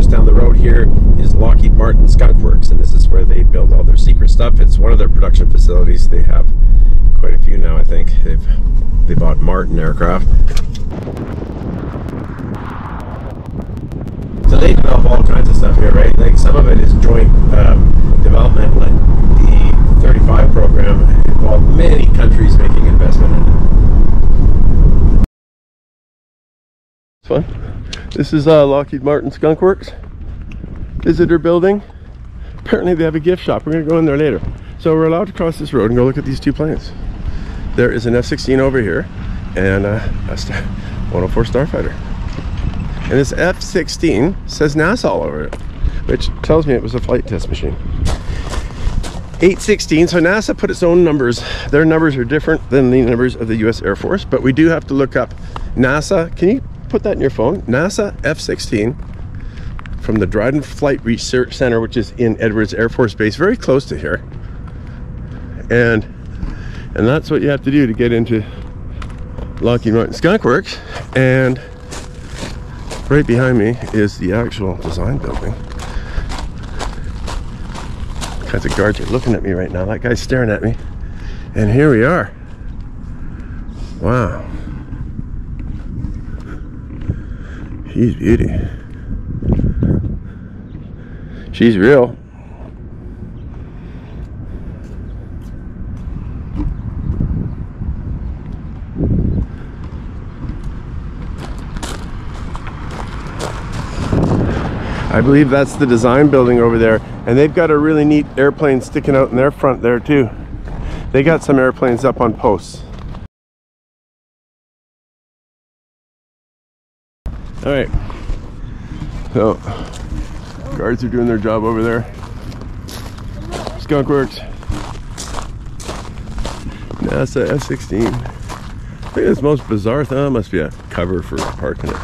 just down the road here is Lockheed Martin Skunk Works, and this is where they build all their secret stuff. It's one of their production facilities. They have quite a few now, I think. They've they bought Martin aircraft. So they develop all kinds of stuff here, right? Like some of it is joint um, development, like the 35 program involved many countries making investment in it. Fun. This is uh, Lockheed Martin Skunk Works visitor building. Apparently they have a gift shop. We're gonna go in there later. So we're allowed to cross this road and go look at these two planes. There is an F-16 over here and uh, a Star 104 Starfighter. And this F-16 says NASA all over it, which tells me it was a flight test machine. 816, so NASA put its own numbers. Their numbers are different than the numbers of the US Air Force, but we do have to look up NASA. Can you put that in your phone? NASA F-16 from the Dryden Flight Research Center, which is in Edwards Air Force Base, very close to here. And and that's what you have to do to get into Lockheed Martin Skunk Works. And right behind me is the actual design building. Kinds of guards are looking at me right now. That guy's staring at me. And here we are. Wow. She's beauty. She's real. I believe that's the design building over there. And they've got a really neat airplane sticking out in their front there too. They got some airplanes up on posts. All right. So, guards are doing their job over there. Skunk Works. NASA F-16. I think this most bizarre thing. Must be a cover for parking it.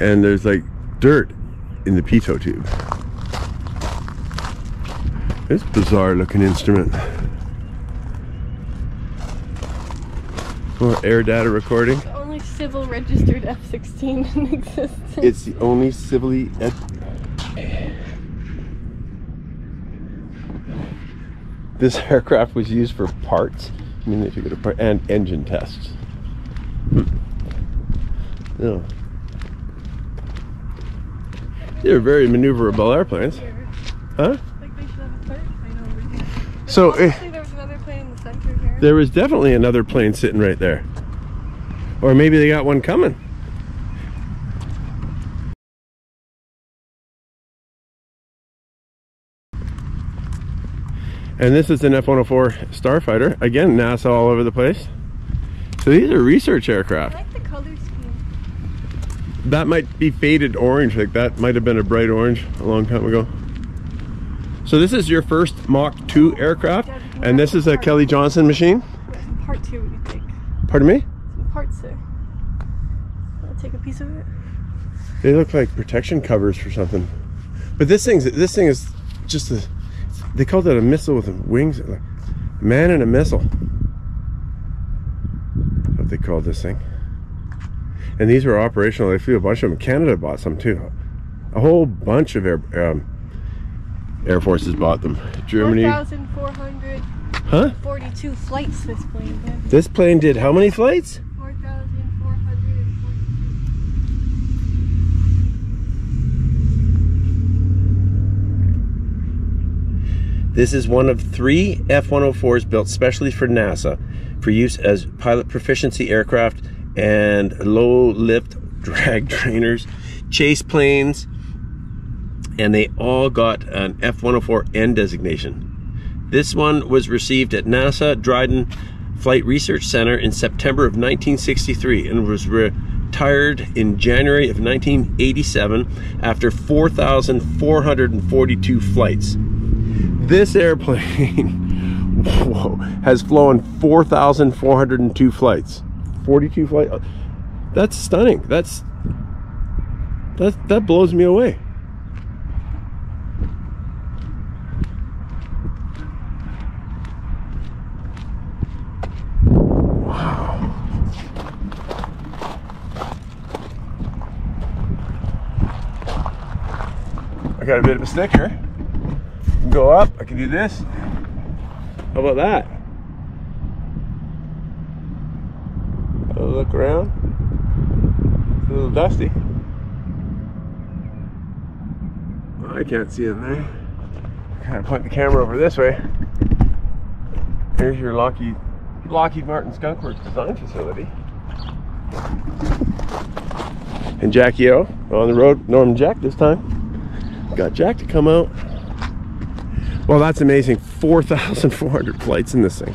And there's like dirt in the pitot tube. It's bizarre looking instrument. For air data recording. Civil registered F-16 in existence. It's the only civilly This aircraft was used for parts. I mean, they took it apart and engine tests. No. They're very maneuverable airplanes. Huh? Like they should have a third plane over here. So, eh, Obviously, there was another plane in the center here. There was definitely another plane sitting right there. Or maybe they got one coming. And this is an F-104 Starfighter. Again, NASA all over the place. So these are research I aircraft. like the color scheme. That might be faded orange, like that might have been a bright orange a long time ago. So this is your first Mach 2 aircraft, and this is a Kelly Johnson machine. Part two, you think? Pardon me? Parts there. Wanna take a piece of it? They look like protection covers for something. But this thing's this thing is just a they called it a missile with wings. Like man and a missile. That's what they called this thing. And these were operational. They flew a bunch of them. Canada bought some too. A whole bunch of air um, air forces bought them. Germany. 4,442 Huh? flights this plane did. This plane did how many flights? 4,442. This is one of three F 104s built specially for NASA for use as pilot proficiency aircraft and low lift drag trainers, chase planes, and they all got an F 104N designation. This one was received at NASA Dryden Flight Research Center in September of 1963 and was retired in January of 1987 after 4,442 flights. This airplane whoa, has flown 4,402 flights. 42 flights. Uh, that's stunning. That's that that blows me away. I got a bit of a sticker. Go up. I can do this. How about that? A look around. It's a little dusty. I can't see in there. Kind of point the camera over this way. Here's your Lockheed Lockheed Martin Skunk Works design facility. And Jackie O on the road, Norman Jack this time. Got Jack to come out. Well, that's amazing. 4,400 flights in this thing.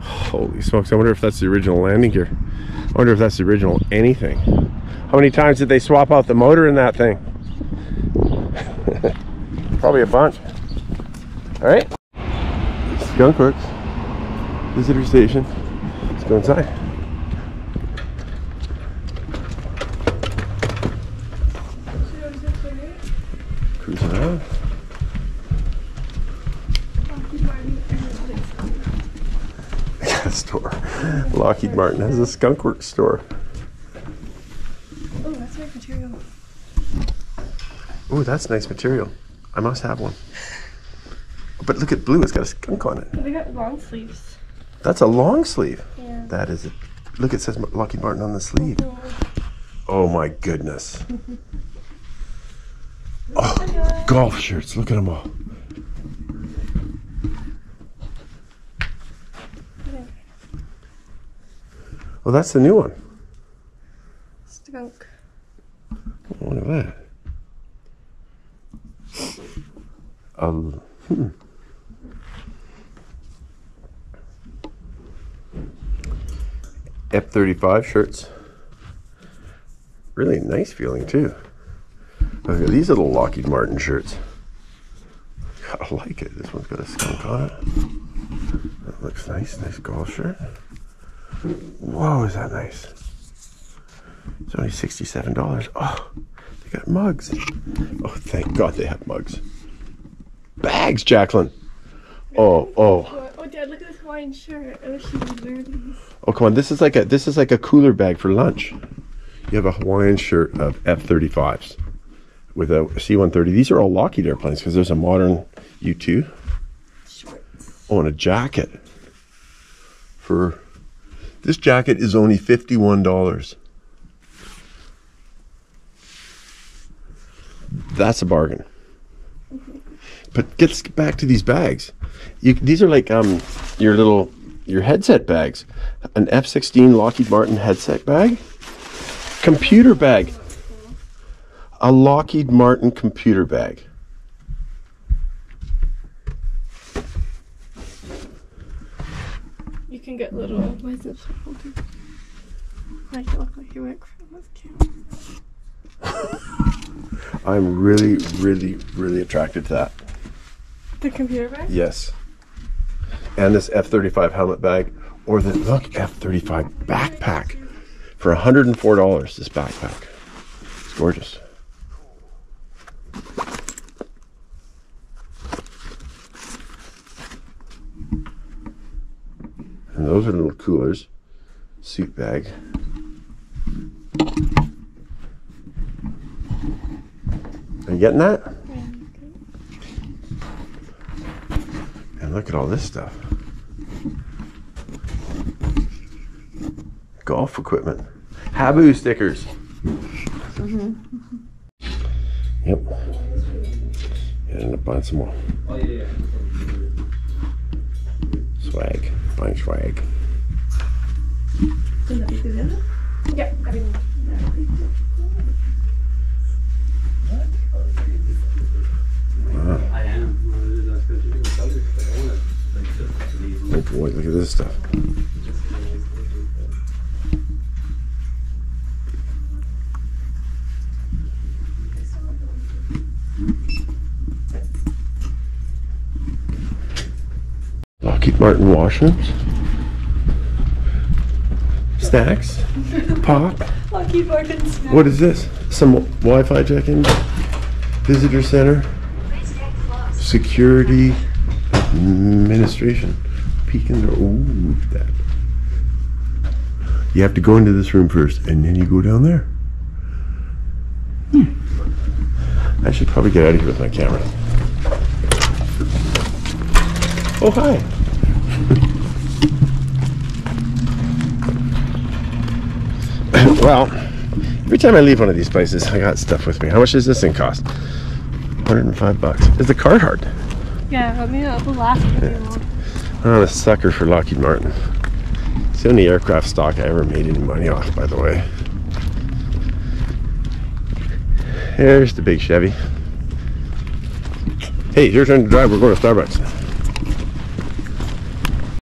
Holy smokes. I wonder if that's the original landing gear. I wonder if that's the original anything. How many times did they swap out the motor in that thing? Probably a bunch. All right. Skunk Works. Visitor station. Let's go inside. Cruising around. store. Lockheed Martin has a Skunk Works store. Oh, that's nice material. Oh, that's nice material. I must have one. But look at blue, it's got a skunk on it. They got long sleeves. That's a long sleeve. Yeah. That is it. Look, it says Lockheed Martin on the sleeve. Oh my oh, goodness. Oh, golf shirts. Look at them all. Well, that's the new one. Skunk. Oh, look at that. Um, hmm. F-35 shirts. Really nice feeling too. Look at these little Lockheed Martin shirts. I like it. This one's got a skunk on it. That looks nice. Nice golf shirt. Whoa, is that nice? It's only sixty-seven dollars. Oh, they got mugs. Oh, thank God they have mugs. Bags, Jacqueline. Oh, oh, Oh, oh, Dad, look at this Hawaiian shirt. I wish you would wear these. oh! Come on, this is like a this is like a cooler bag for lunch. You have a Hawaiian shirt of F-35s with a C-130. These are all Lockheed airplanes because there's a modern U-2. Shorts. Oh, and a jacket for this jacket is only fifty-one dollars. That's a bargain. But get back to these bags. You, these are like um your little your headset bags. An F-16 Lockheed Martin headset bag, computer bag, a Lockheed Martin computer bag. Can get little. Why is it so holder? Like it look like you work for this camera. I'm really, really, really attracted to that. The computer bag? Yes. And this F-35 helmet bag, or the look F-35 backpack for $104. This backpack, it's gorgeous. And those are little coolers. Suit bag. Are you getting that? And look at all this stuff. Golf equipment. Habu stickers. Mhm. Yep. And end up buying some more. Swag. Swag. Yeah, I mean, I am. Oh boy, look at this stuff. Lockheed Martin washrooms. Snacks. Pop. Lockheed Martin snack. What is this? Some Wi-Fi check-in. Visitor center. Security administration. Peek in there. Ooh, look at that. You have to go into this room first, and then you go down there. Hmm. I should probably get out of here with my camera. Oh, hi. well, every time I leave one of these places, I got stuff with me. How much does this thing cost? 105 bucks. Is the Carhartt? Yeah, I mean, uh, it'll last pretty long. I'm a sucker for Lockheed Martin. It's the only aircraft stock I ever made any money off, by the way. There's the big Chevy. Hey, it's your turn to drive. We're going to Starbucks.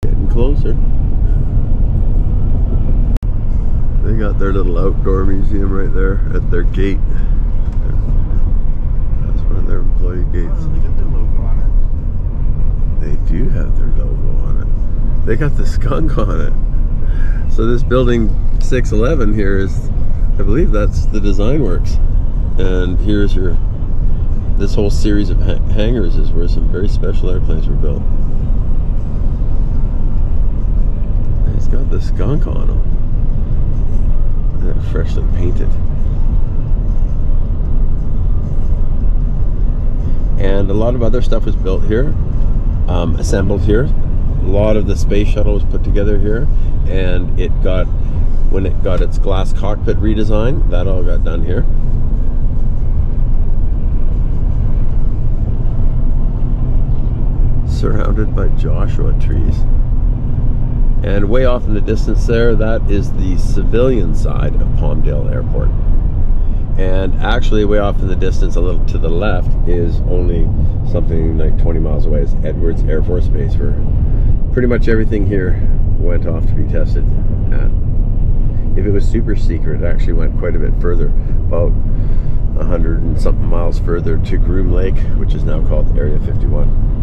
Getting closer. They got their little outdoor museum right there at their gate. That's one of their employee gates. they got their logo on They do have their logo on it. They got the skunk on it. So this building 611 here is, I believe that's the Design Works. And here's your, this whole series of ha- hangars is where some very special airplanes were built. He's got the skunk on They're freshly painted. And a lot of other stuff was built here um, assembled here. A lot of the space shuttle was put together here, and it got when it got its glass cockpit redesign. That all got done here. Surrounded by Joshua trees. And way off in the distance there, that is the civilian side of Palmdale Airport. And actually, way off in the distance, a little to the left, is only something like 20 miles away. Is Edwards Air Force Base, where pretty much everything here went off to be tested at. If it was super secret, it actually went quite a bit further, about 100 and something miles further to Groom Lake, which is now called Area 51.